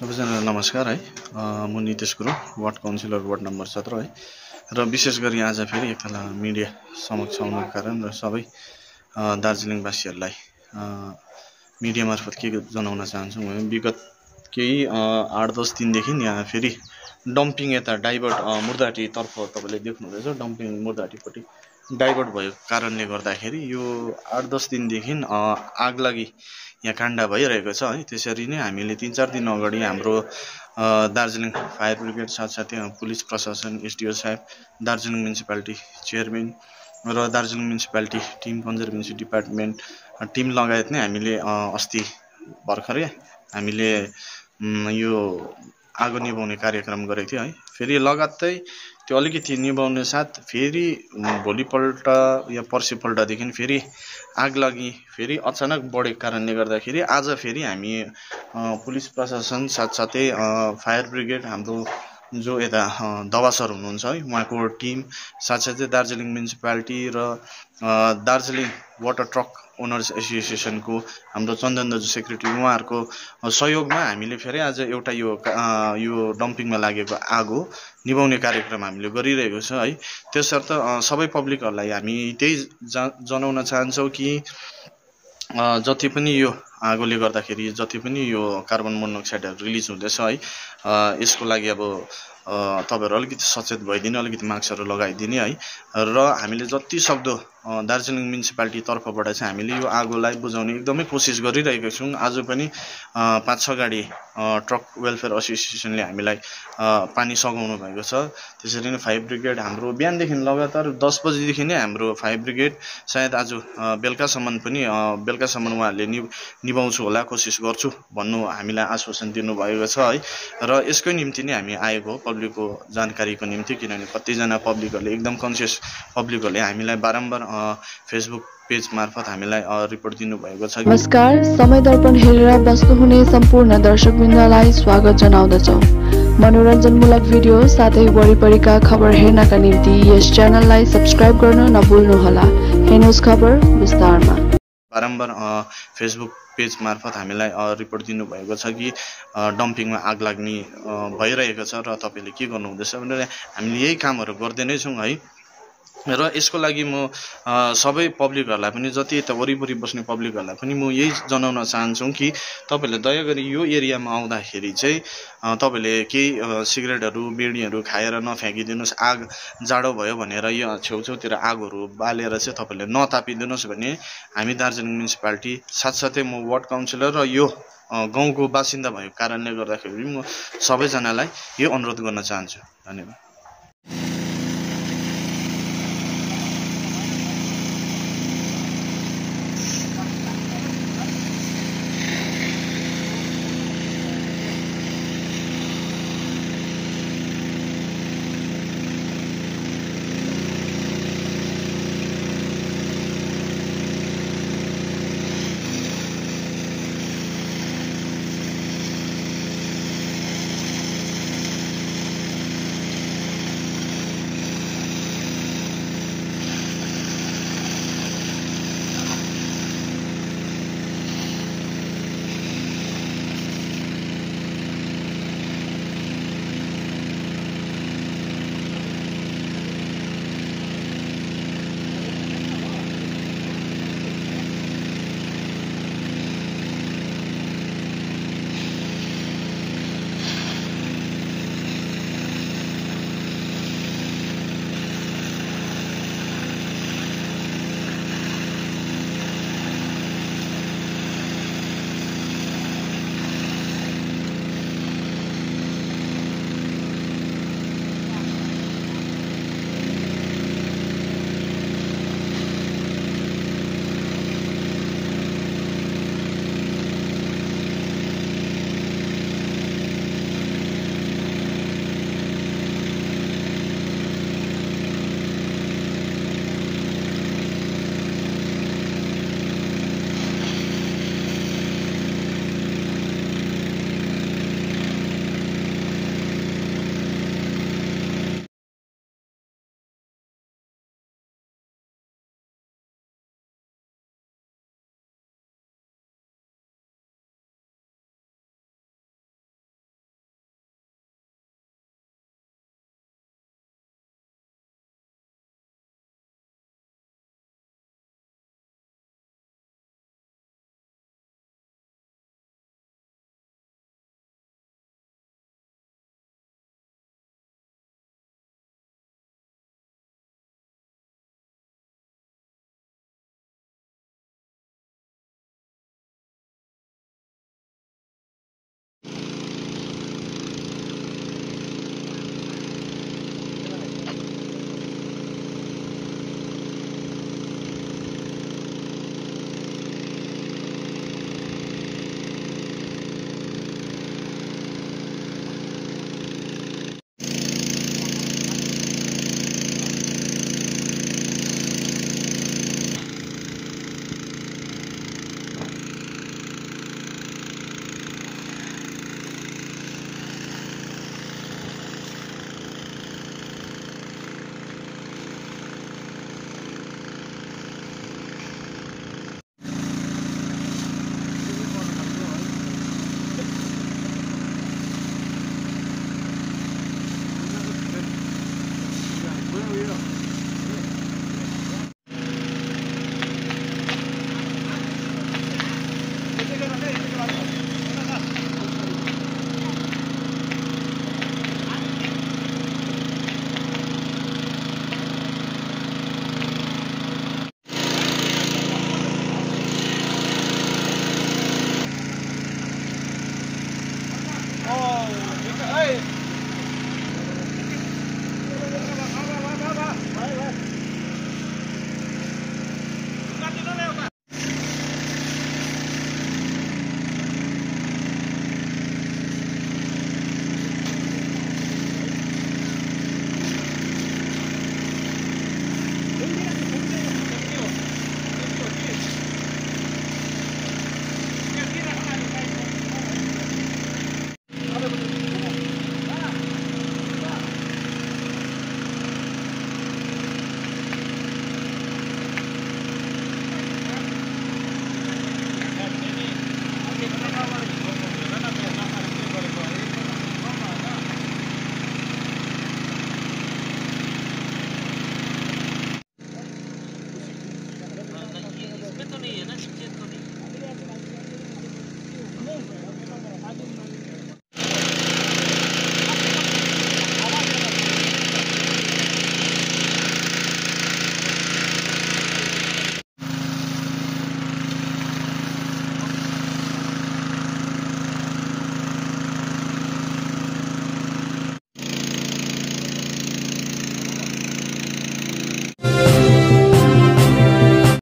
सबैजनालाई नमस्कार है। म Nitesh Gurung ward councillor ward number सत्र है। र विशेष गरी आज फेरि एकताला मिडिया समक्ष आउनुको कारण र सबै दार्जिलिङवासीहरूलाई मिडिया मार्फत के जनाउन चाहन्छु भने विगत केही आठ दस दिनदेखि यहाँ फेरि डम्पिङ यता डाइभर्ट मुर्दाहाटीतर्फ तपाईँले देख्नुहुँदैछ। डम्पिङ मुर्दाहाटीपट्टि डाइभर्ट भएको कारणले गर्दाखेरि यो आठ दस दिनदेखि आगलागी यहाँ काण्ड भइरहेको छ है। त्यसरी नै हामीले तिन चार दिन अगाडि हाम्रो दार्जिलिङ फायर ब्रिगेड साथसाथै पुलिस प्रशासन एसडिओ साहेब दार्जिलिङ म्युनिसिपालिटी चेयरमेन र Darjeeling municipality team conservancy department team लगायत नै हामीले अस्ति भर्खरै हामीले यो आगो निभाउने कार्यक्रम गरेको थियो है। फेरि लगत्तै त्यो अलिकति निभाउने साथ फेरि भोलिपल्ट या पर्सिपल्टदेखि फेरि आग लागि फेरि अचानक बढेको कारणले गर्दाखेरि आज फेरि हामी पुलिस प्रशासन साथसाथै फायर ब्रिगेड हाम्रो जो यता दवा सर हुनुहुन्छ है उहाँको टिम साथसाथै दार्जिलिङ म्युनिसिपालिटी र दार्जिलिङ वाटर ट्रक ओनर्स एसोसिएसनको हाम्रो चन्दन दाजु सेक्रेटरी उहाँहरूको सहयोगमा हामीले फेरि आज एउटा यो यो डम्पिङमा लागेको आगो निभाउने कार्यक्रम हामीले गरिरहेको छ है। त्यसर्थ सबै पब्लिकहरूलाई हामी त्यही जनाउन चाहन्छौँ कि जति पनि यो आगोले गर्दाखेरि जति पनि यो कार्बन मोनोक्साइडहरू रिलिज हुँदैछ है यसको लागि अब तपाईँहरू अलिकति सचेत भइदिने अलिकति मास्कहरू लगाइदिने है र हामीले जति सक्दो दार्जिलिङ म्युनिसिपालिटीतर्फबाट चाहिँ हामीले यो आगोलाई बुझाउने एकदमै कोसिस गरिरहेका छौँ। आज पनि पाँच छ गाडी ट्रक वेलफेयर एसोसिएसनले हामीलाई पानी सघाउनु भएको छ। त्यसरी नै फायर ब्रिगेड हाम्रो बिहानदेखि लगातार दस बजीदेखि नै हाम्रो फायर ब्रिगेड सायद आज बेलुकासम्म पनि बेलुकासम्म उहाँहरूले नि निभाउँछु होला कोसिस गर्छु भन्नु हामीलाई आश्वासन दिनुभएको छ है। र यसकै निम्ति नै हामी आएको हो पब्लिकको जानकारीको निम्ति किनभने कतिजना पब्लिकहरूले एकदम कन्सियस पब्लिकहरूले हामीलाई बारम्बार फेसबुक पेज मार्फत हामीलाई रिपोर्ट दिनुभएको छ नमस्कार। समय दर्पण हेरेर बस्नुहुने सम्पूर्ण दर्शकवृन्दलाई स्वागत जनाउँदछौँ। मनोरञ्जनमूलक भिडियो साथै वरिपरिका खबर हेर्नका निम्ति यस च्यानललाई सब्सक्राइब गर्न नभुल्नुहोला। हेर्नुहोस् खबर विस्तारमा। बारम्बार फेसबुक पेज मार्फत हामीलाई रिपोर्ट दिनुभएको छ कि डम्पिङमा आग लाग्ने भइरहेको छ र तपाईँले के गर्नुहुँदैछ भनेर हामीले यही कामहरू गर्दै नै छौँ है। र यसको लागि म सबै पब्लिकहरूलाई पनि जति यता वरिपरि बस्ने पब्लिकहरूलाई पनि म यही जनाउन चाहन्छु कि तपाईँहरूले दया गरी यो एरियामा आउँदाखेरि चाहिँ तपाईँहरूले केही सिगरेटहरू बिडीहरू खाएर नफ्याँकिदिनुहोस्। आग जाडो भयो भनेर यो छेउछेउतिर आगोहरू बालेर चाहिँ तपाईँहरूले नतापिदिनुहोस् भने हामी दार्जिलिङ म्युनिसिपालिटी साथसाथै म वार्ड काउन्सिलर र यो गाउँको बासिन्दा भएको कारणले गर्दाखेरि म सबैजनालाई यो अनुरोध गर्न चाहन्छु। धन्यवाद।